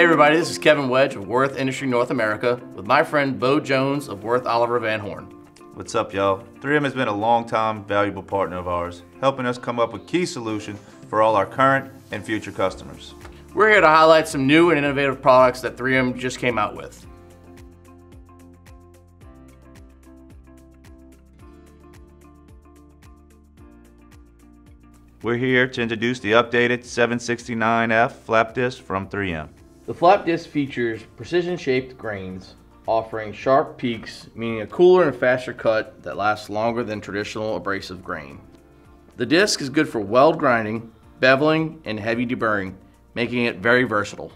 Hey everybody, this is Kevin Wedge of Würth Industry North America with my friend Beau Jones of Würth Oliver Van Horn. What's up, y'all? 3M has been a long-time valuable partner of ours, helping us come up with key solutions for all our current and future customers. We're here to highlight some new and innovative products that 3M just came out with. We're here to introduce the updated 769F flap disc from 3M. The flap disc features precision-shaped grains, offering sharp peaks, meaning a cooler and faster cut that lasts longer than traditional abrasive grain. The disc is good for weld grinding, beveling, and heavy deburring, making it very versatile.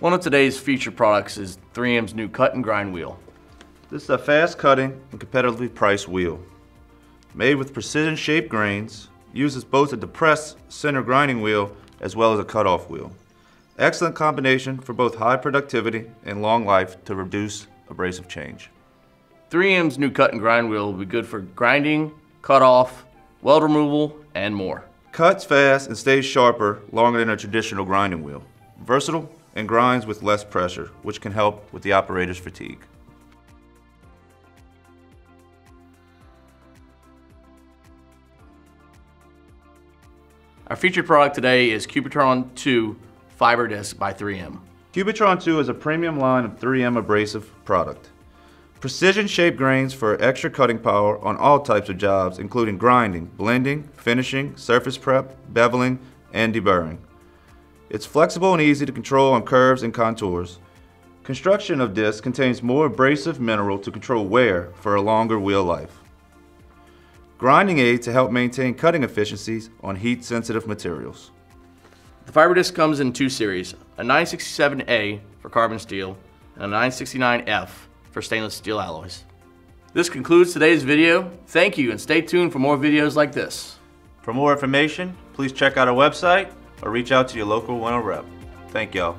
One of today's featured products is 3M's new cut and grind wheel. This is a fast cutting and competitively priced wheel. Made with precision shaped grains, uses both a depressed center grinding wheel as well as a cutoff wheel. Excellent combination for both high productivity and long life to reduce abrasive change. 3M's new cut and grind wheel will be good for grinding, cut off, weld removal, and more. Cuts fast and stays sharper longer than a traditional grinding wheel. Versatile and grinds with less pressure, which can help with the operator's fatigue. Our featured product today is Cubitron 2 Fiber Disc by 3M. Cubitron 2 is a premium line of 3M abrasive product. Precision shaped grains for extra cutting power on all types of jobs, including grinding, blending, finishing, surface prep, beveling, and deburring. It's flexible and easy to control on curves and contours. Construction of disc contains more abrasive mineral to control wear for a longer wheel life. Grinding aid to help maintain cutting efficiencies on heat sensitive materials. The fiber disc comes in two series, a 967A for carbon steel and a 969F for stainless steel alloys. This concludes today's video. Thank you and stay tuned for more videos like this. For more information, please check out our website or reach out to your local winter oh rep. Thank y'all.